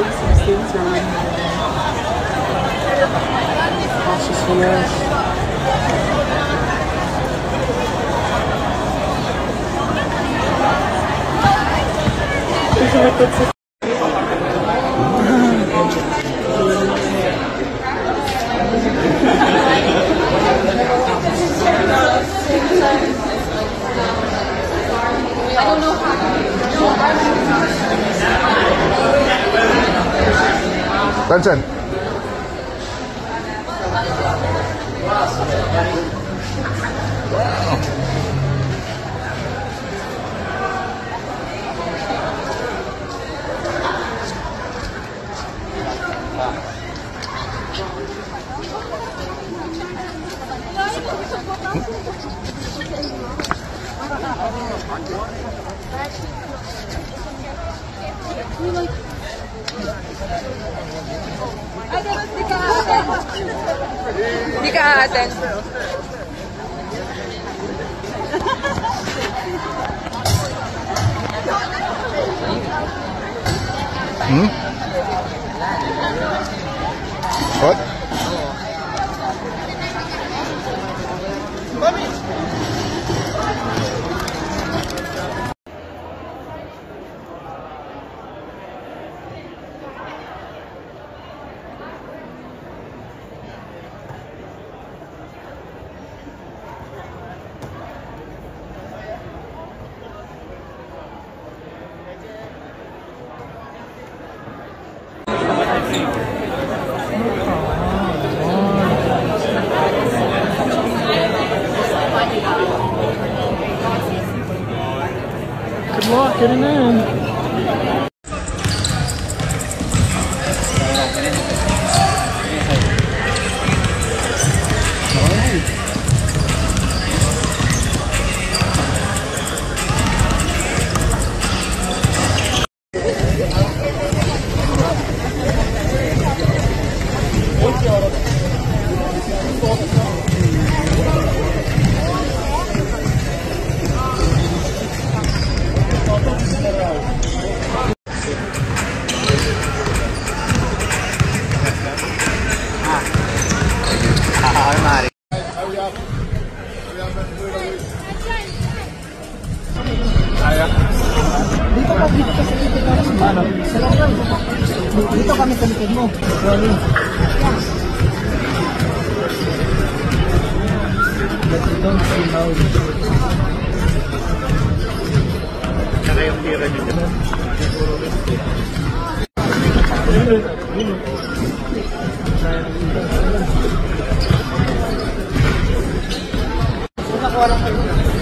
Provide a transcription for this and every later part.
some students are reading cautious for this. Benson. Hindi ka Hmm? What? Good luck getting Dito kami sa likod mo. Rolling. But you don't see how Oh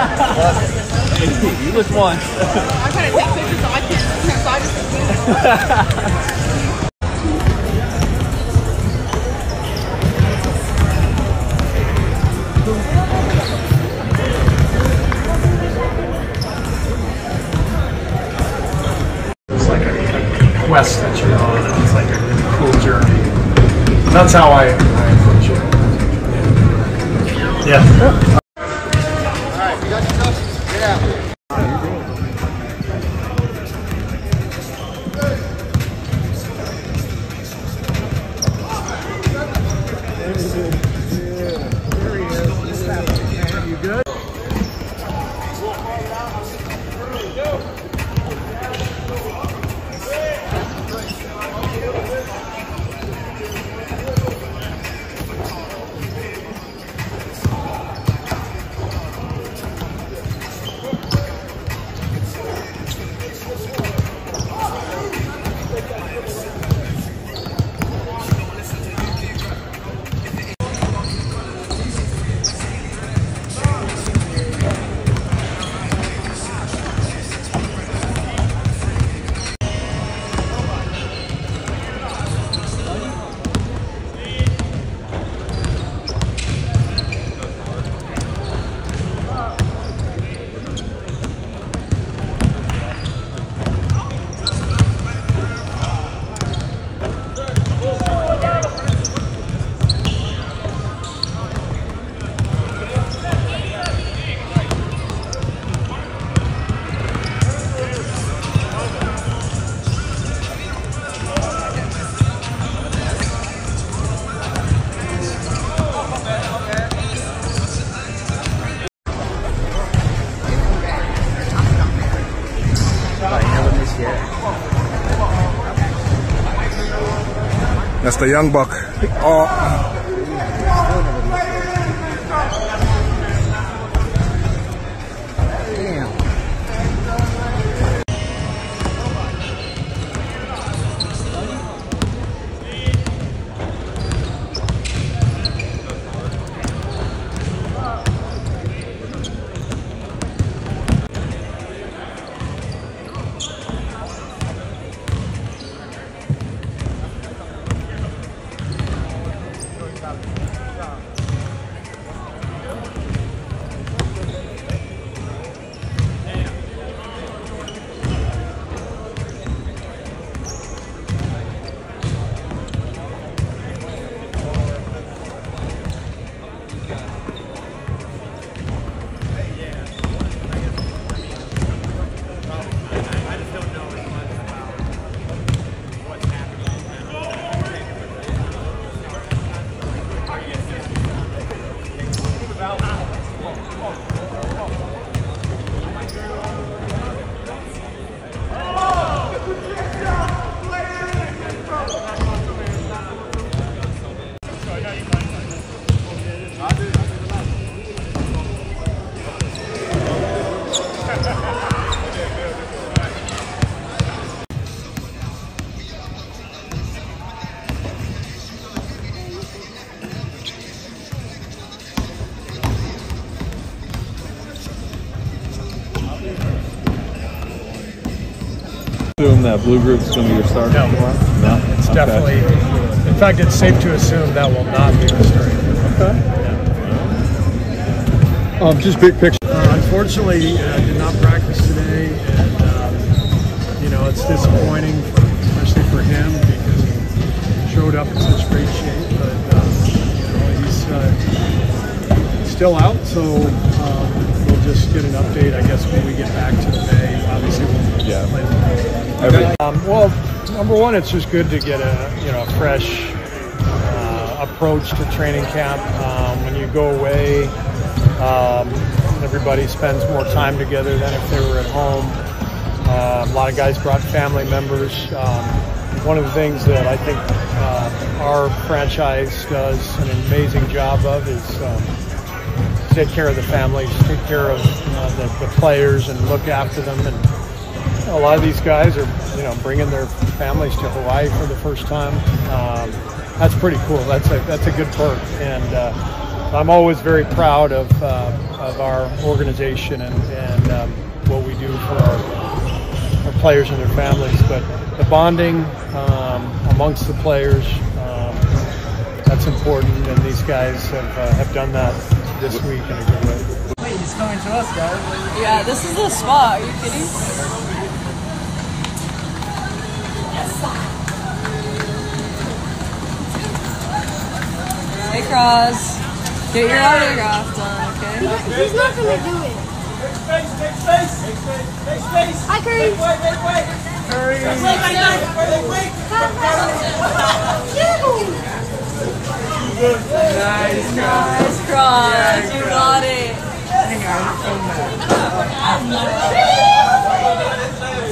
you just one. I'm trying to take pictures, so I can't. Quest that you're on. It's like a really cool journey. And that's how I, I approach it. Yeah. yeah. That's the young buck. Oh, assume that blue group's going to be your starter No. tomorrow? No, It's Okay. definitely, in fact, it's safe to assume that will not be the starting. Um, just big picture. Uh, unfortunately, uh, did not practice today, and um, you know it's disappointing, especially for him because he showed up in such great shape. But um, you know he's uh, still out, so um, we'll just get an update, I guess, when we get back to the bay. Obviously, we'll Yeah. play Every- um, well, number one, it's just good to get a you know a fresh uh, approach to training camp. Um, when you go away, um, everybody spends more time together than if they were at home. Uh, a lot of guys brought family members. Um, one of the things that I think uh, our franchise does an amazing job of is um, take care of the families, take care of uh, the, the players, and look after them. And a lot of these guys are, you know, bringing their families to Hawaii for the first time. Um, that's pretty cool. That's a that's a good perk, and uh, I'm always very proud of uh, of our organization and and um, what we do for our, our players and their families. But the bonding um, amongst the players, um, that's important, and these guys have, uh, have done that this week in a good way. Wait, he's coming to us, guys. Yeah, this is the spot. Are you kidding? Hey, Cross. Get your autograph done, okay? He's not gonna do it. Hi, Curry. Curry. Nice cross. You got it. I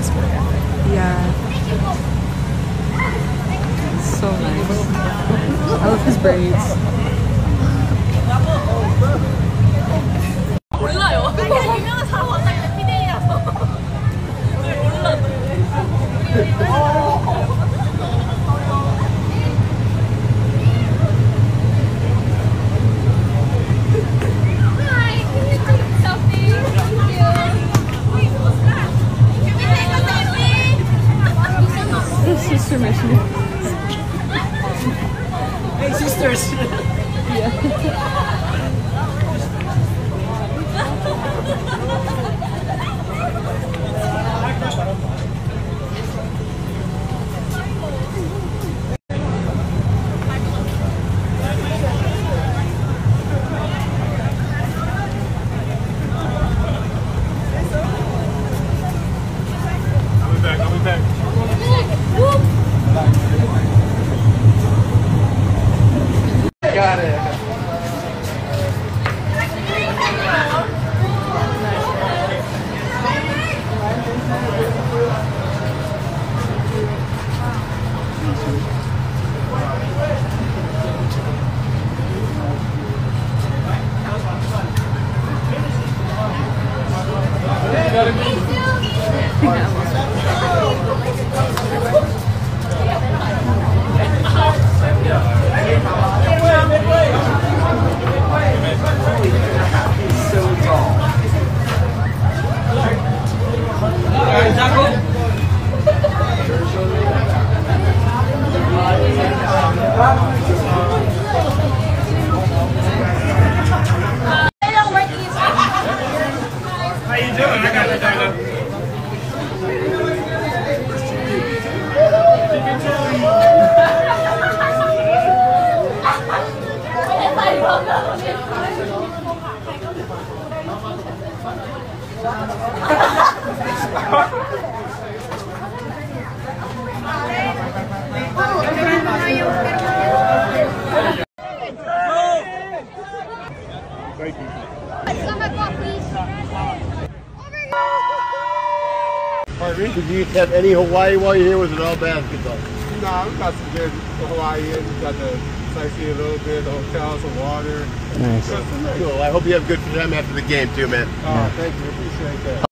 have the best work ethic. Yeah. So nice. I love his braids. 몰라요. have any Hawaii while you're here? Was it all basketball? Nah, we got some good Hawaii. We got the sightsee a little bit, the hotel, some water. Cool. I hope you have a good time after the game too, man. Oh, thank you. Appreciate that.